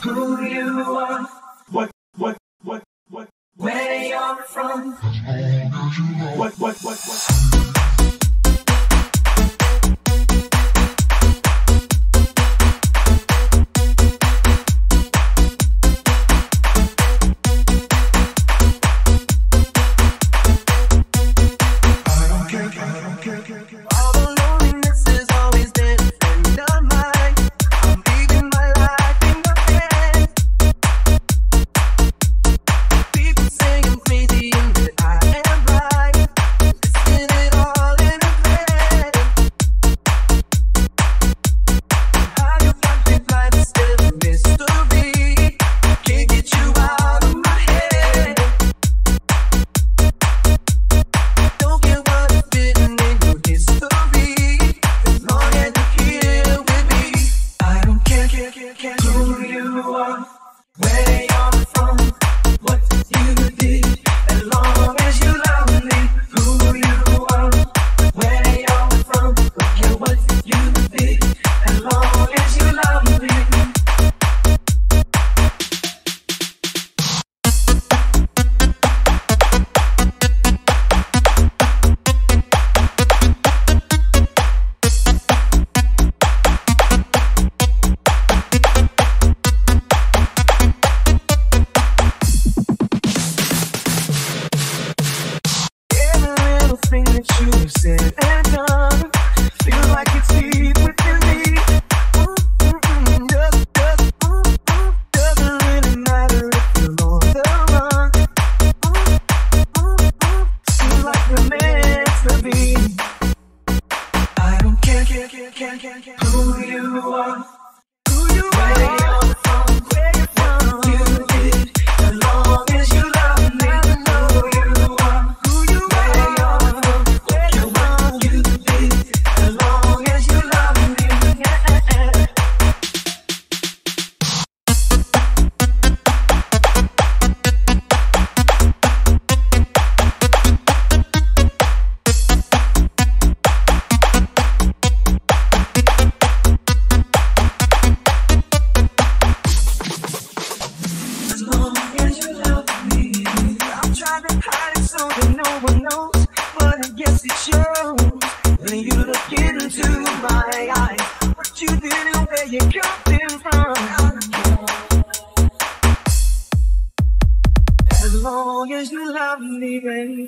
who you are, what, what, what, what, where you're from, what, what, what, what. I don't care. Everything that you've said and done. Feel like it's deep within. so that no one knows, but I guess it shows when you look into my eyes. What you did and where you're from. As long as you love me, baby.